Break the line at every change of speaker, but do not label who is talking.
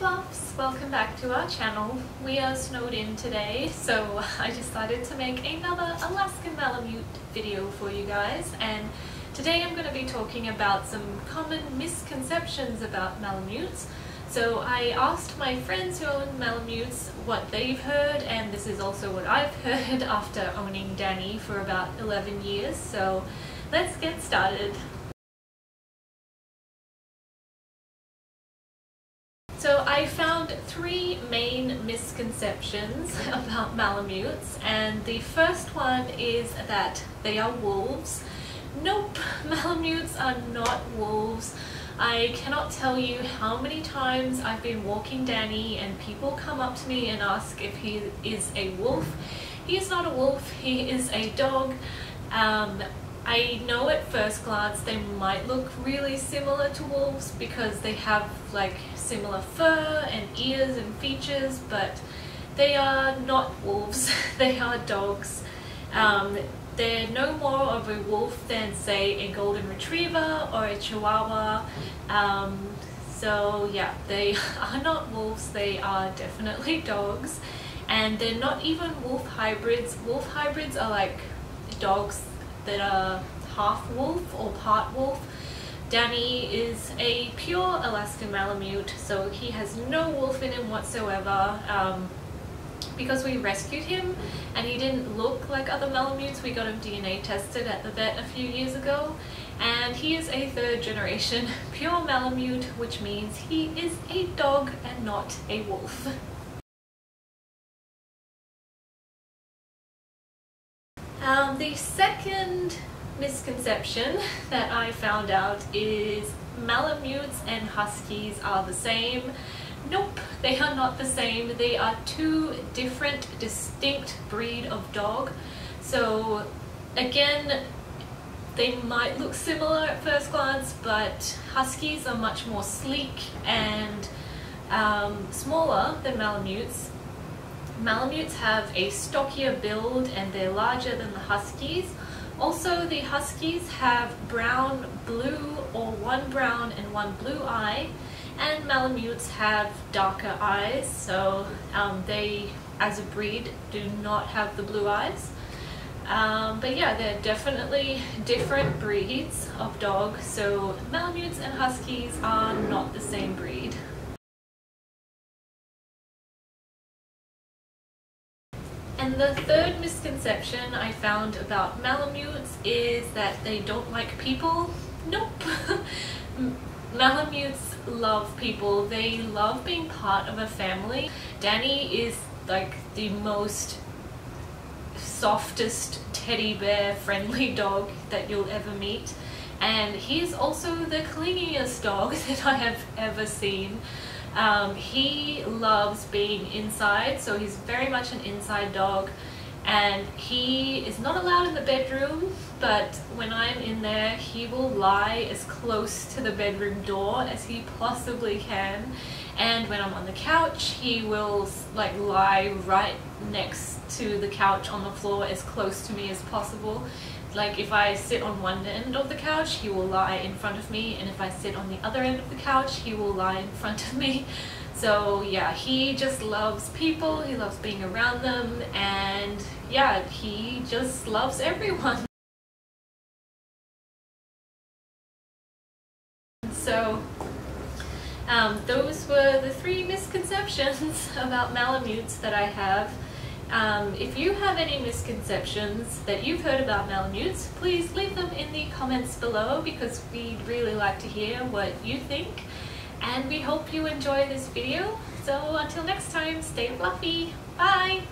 Fluffs! Welcome back to our channel. We are snowed in today, so I decided to make another Alaskan Malamute video for you guys and today I'm going to be talking about some common misconceptions about Malamutes. So I asked my friends who own Malamutes what they've heard and this is also what I've heard after owning Danny for about 11 years, so let's get started. Three main misconceptions about Malamutes and the first one is that they are wolves. Nope, Malamutes are not wolves. I cannot tell you how many times I've been walking Danny and people come up to me and ask if he is a wolf. He is not a wolf, he is a dog. Um, I know at first glance they might look really similar to wolves because they have like similar fur and ears and features but they are not wolves, they are dogs. Um, they're no more of a wolf than say a golden retriever or a chihuahua. Um, so yeah, they are not wolves, they are definitely dogs. And they're not even wolf hybrids. Wolf hybrids are like dogs that are half wolf or part wolf. Danny is a pure Alaskan Malamute, so he has no wolf in him whatsoever. Um, because we rescued him and he didn't look like other Malamutes, we got him DNA tested at the vet a few years ago. And he is a third generation pure Malamute, which means he is a dog and not a wolf. Um, the second misconception that I found out is Malamutes and Huskies are the same. Nope, they are not the same. They are two different, distinct breed of dog. So again, they might look similar at first glance, but Huskies are much more sleek and um, smaller than Malamutes. Malamutes have a stockier build and they're larger than the Huskies. Also, the Huskies have brown, blue, or one brown and one blue eye, and Malamutes have darker eyes, so um, they, as a breed, do not have the blue eyes. Um, but yeah, they're definitely different breeds of dog, so Malamutes and Huskies are not the same breed. The third misconception I found about Malamutes is that they don't like people. Nope. Malamutes love people. They love being part of a family. Danny is like the most softest teddy bear friendly dog that you'll ever meet and he's also the clingiest dog that I have ever seen. Um, he loves being inside, so he's very much an inside dog. And he is not allowed in the bedroom but when I'm in there he will lie as close to the bedroom door as he possibly can. And when I'm on the couch he will like lie right next to the couch on the floor as close to me as possible like if I sit on one end of the couch he will lie in front of me and if I sit on the other end of the couch he will lie in front of me. So yeah he just loves people he loves being around them and yeah he just loves everyone. So um, those were the three misconceptions about Malamutes that I have um, if you have any misconceptions that you've heard about Malamutes, please leave them in the comments below because we'd really like to hear what you think. And we hope you enjoy this video. So until next time, stay fluffy. Bye!